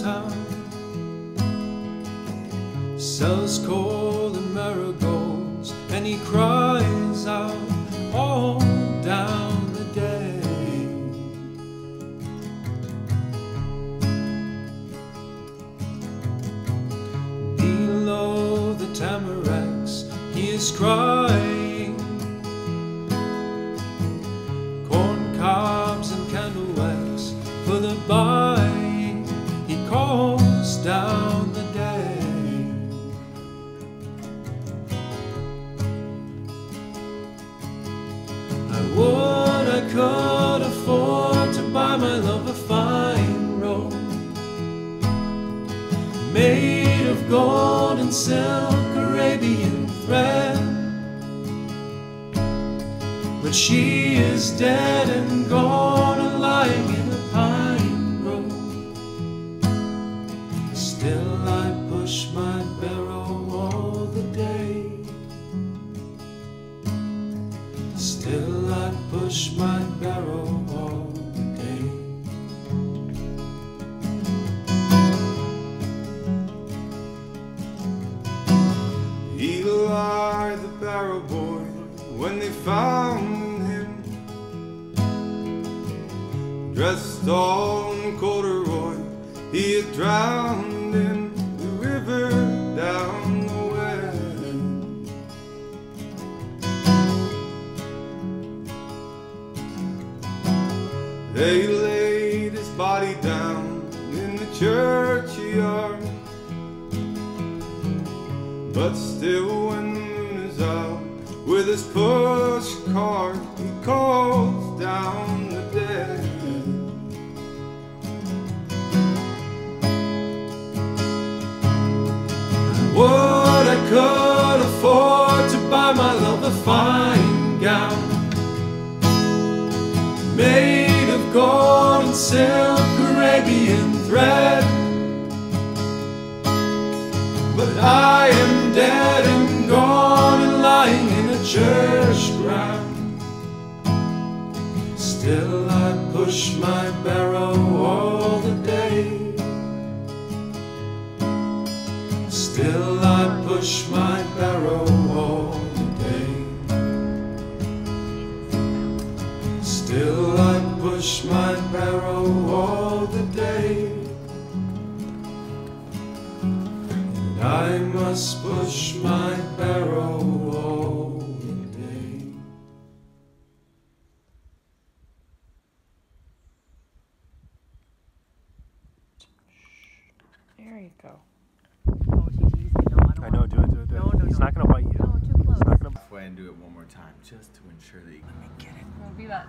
town. Sells coal and marigolds, and he cries out all down the day. Below the tamaracks, he is crying. Could afford to buy my love a fine robe made of gold and silk, Arabian thread. But she is dead and gone and lying in a pine grove. Still push my barrow all the day. Eli the barrow boy, when they found him, dressed all in corduroy, he had drowned in They laid his body down in the churchyard. But still, when the moon is out, with his push cart, he calls down the dead. Would I could afford to buy my love a fine and silk, Arabian thread. But I am dead and gone and lying in a church ground. Still I push my barrow all the day. Still I push my barrow all the day. Still I push my barrow all the day. And I must push my barrow all the day. There you go. Oh, she's easy. No, I know, do it, do it, do it. No, no, it's no. not gonna bite you. No, too close. It's not gonna halfway and do it one more time just to ensure that you let me get it. We'll do that.